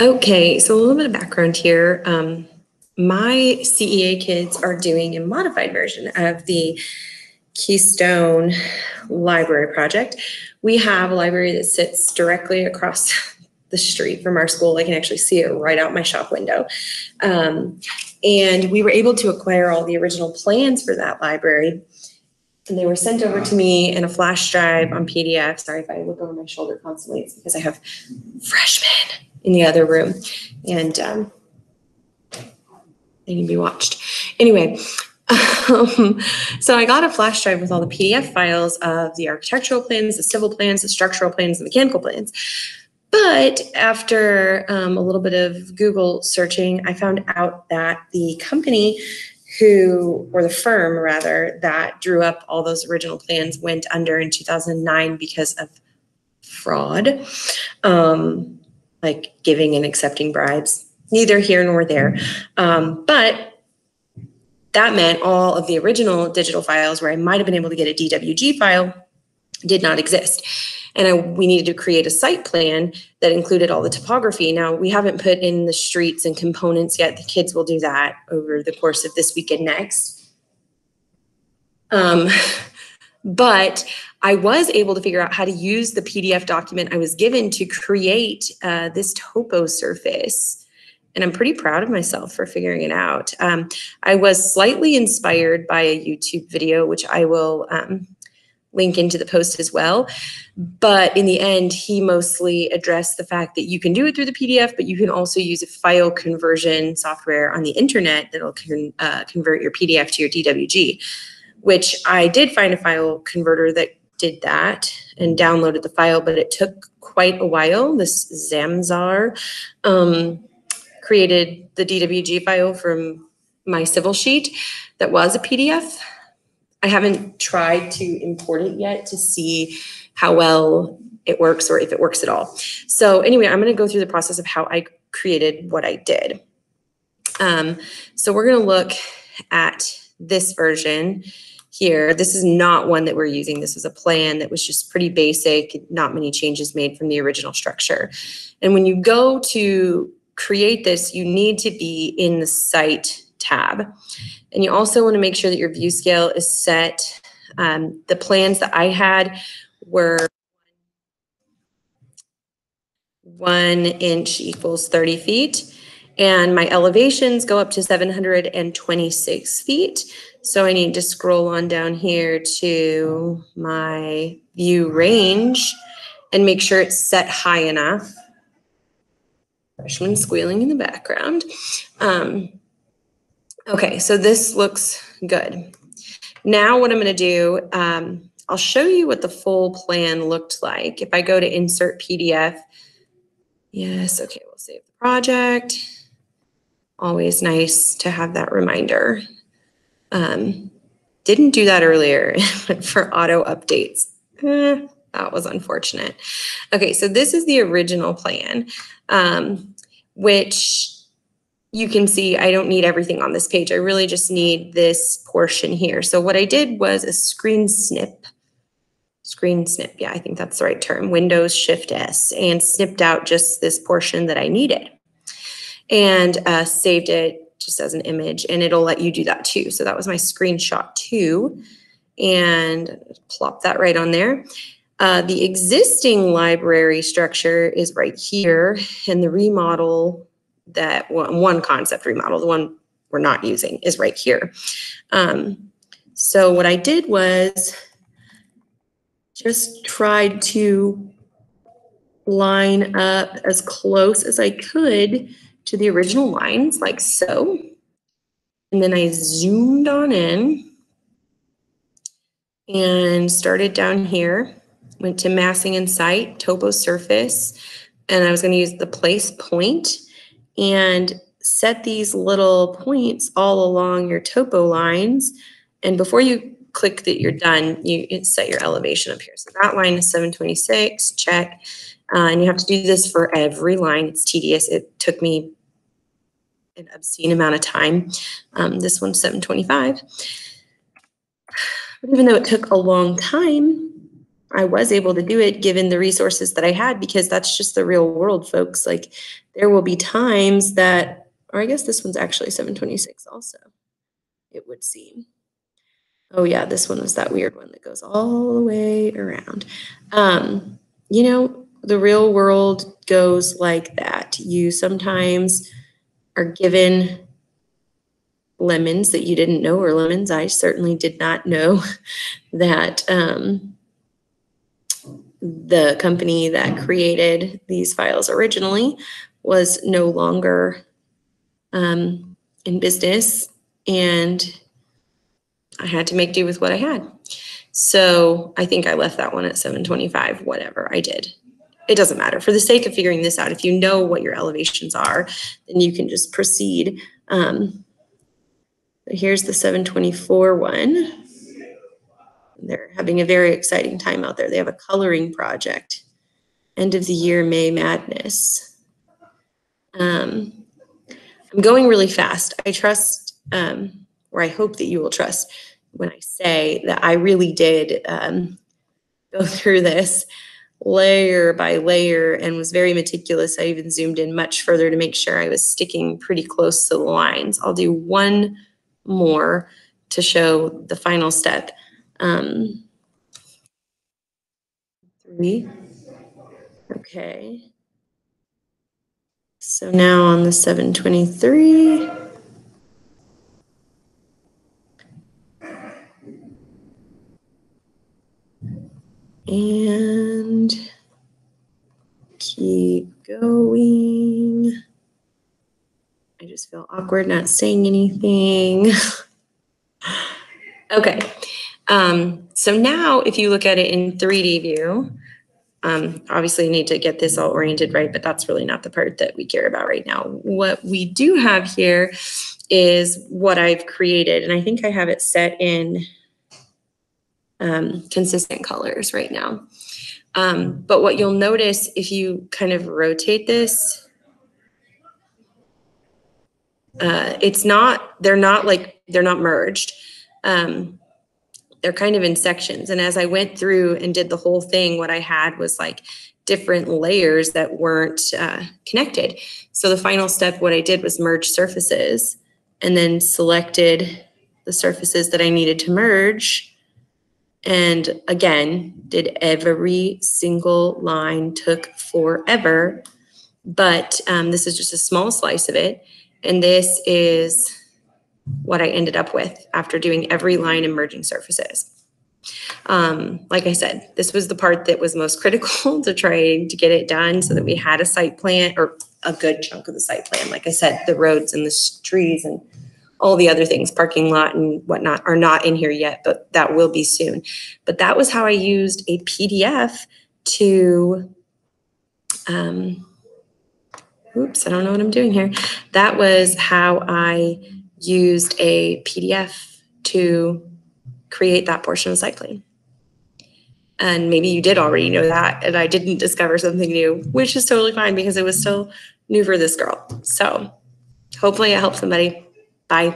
Okay, so a little bit of background here. Um, my CEA kids are doing a modified version of the Keystone Library project. We have a library that sits directly across the street from our school. I can actually see it right out my shop window. Um, and we were able to acquire all the original plans for that library. And they were sent over to me in a flash drive on PDF. Sorry if I look over my shoulder constantly, it's because I have freshmen in the other room. And um, they to be watched. Anyway, um, so I got a flash drive with all the PDF files of the architectural plans, the civil plans, the structural plans, the mechanical plans. But after um, a little bit of Google searching, I found out that the company who, or the firm rather, that drew up all those original plans went under in 2009 because of fraud, um, like giving and accepting bribes. Neither here nor there. Um, but that meant all of the original digital files where I might have been able to get a DWG file did not exist. And I, we needed to create a site plan that included all the topography. Now, we haven't put in the streets and components yet. The kids will do that over the course of this week and next. Um, but I was able to figure out how to use the PDF document I was given to create uh, this topo surface. And I'm pretty proud of myself for figuring it out. Um, I was slightly inspired by a YouTube video, which I will um, link into the post as well. But in the end, he mostly addressed the fact that you can do it through the PDF, but you can also use a file conversion software on the internet that'll con- uh, convert your PDF to your DWG, which I did find a file converter that did that and downloaded the file, but it took quite a while. This Zamzar um, created the DWG file from my civil sheet that was a PDF I haven't tried to import it yet to see how well it works or if it works at all. So anyway, I'm going to go through the process of how I created what I did. Um, so we're going to look at this version here. This is not one that we're using. This is a plan that was just pretty basic, not many changes made from the original structure. And when you go to create this, you need to be in the site tab. And you also want to make sure that your view scale is set. Um, the plans that I had were one inch equals 30 feet. And my elevations go up to 726 feet. So I need to scroll on down here to my view range and make sure it's set high enough. Freshman squealing in the background. Um, Okay, so this looks good. Now what I'm going to do, um, I'll show you what the full plan looked like. If I go to insert PDF, yes, okay, we'll save the project. Always nice to have that reminder. Um, didn't do that earlier for auto updates. Eh, that was unfortunate. Okay, so this is the original plan, um, which you can see I don't need everything on this page. I really just need this portion here. So what I did was a screen snip, screen snip. Yeah, I think that's the right term. Windows Shift S and snipped out just this portion that I needed and uh, saved it just as an image and it'll let you do that too. So that was my screenshot too and plop that right on there. Uh, the existing library structure is right here and the remodel that one, concept remodel, the one we're not using is right here. Um, so what I did was just tried to line up as close as I could to the original lines like so. And then I zoomed on in and started down here, went to massing in site, topo surface, and I was going to use the place point and set these little points all along your topo lines. And before you click that you're done, you set your elevation up here. So that line is 726, check. Uh, and you have to do this for every line. It's tedious. It took me an obscene amount of time. Um, this one's 725. But even though it took a long time, I was able to do it given the resources that I had because that's just the real world, folks. Like there will be times that, or I guess this one's actually 726 also, it would seem. Oh yeah, this one was that weird one that goes all the way around. Um, you know, the real world goes like that. You sometimes are given lemons that you didn't know were lemons. I certainly did not know that um, the company that created these files originally was no longer um, in business and I had to make do with what I had. So I think I left that one at 725, whatever I did. It doesn't matter. For the sake of figuring this out, if you know what your elevations are, then you can just proceed. Um, here's the 724 one. They're having a very exciting time out there. They have a coloring project. End of the year May Madness. Um, I'm going really fast. I trust, um, or I hope that you will trust when I say that I really did um, go through this layer by layer and was very meticulous. I even zoomed in much further to make sure I was sticking pretty close to the lines. I'll do one more to show the final step. Um, three. Okay. So now on the 723. And just feel awkward not saying anything. okay. Um, so now if you look at it in 3D view, um, obviously you need to get this all oriented right, but that's really not the part that we care about right now. What we do have here is what I've created, and I think I have it set in um, consistent colors right now. Um, but what you'll notice if you kind of rotate this, uh, it's not, they're not like, they're not merged. Um, they're kind of in sections. And as I went through and did the whole thing, what I had was like different layers that weren't uh, connected. So the final step, what I did was merge surfaces and then selected the surfaces that I needed to merge. And again, did every single line took forever, but um, this is just a small slice of it. And this is what I ended up with after doing every line and merging surfaces. Um, like I said, this was the part that was most critical to trying to get it done so that we had a site plan or a good chunk of the site plan. Like I said, the roads and the trees and all the other things, parking lot and whatnot, are not in here yet, but that will be soon. But that was how I used a PDF to, um, oops, I don't know what I'm doing here. That was how I used a PDF to create that portion of site. And maybe you did already know that, and I didn't discover something new, which is totally fine because it was still new for this girl. So hopefully it helps somebody. Bye.